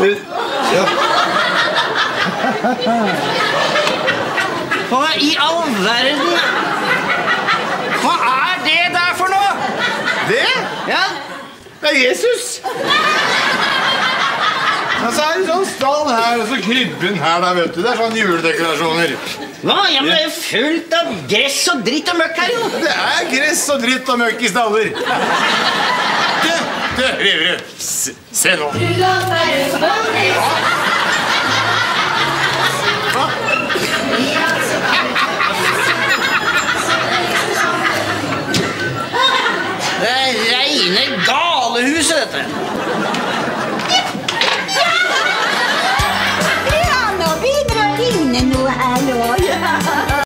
Ja. Hva i all verden Hva er det der for noe? Det? Ja, Det er Jesus. Og så er det sånn stall her, og så krybben her, da, vet du. Det er sånn juledekorasjoner. hva? Ja, men det er fullt av gress og dritt og møkk her, jo. Det er gress og dritt og møkk i staller. Du, du, Riverud. Se, se nå. fine galehuset, dette. Ja, nå begynner det å ligne noe her nå. Ja.